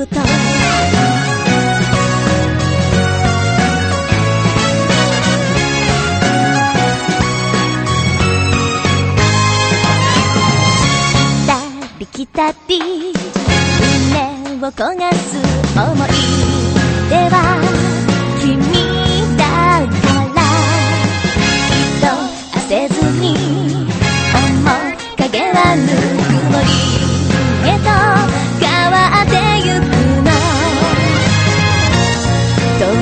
歌きたり胸を焦がす思いでは君だからきっと焦ずに面影はぬ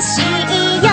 しいよ。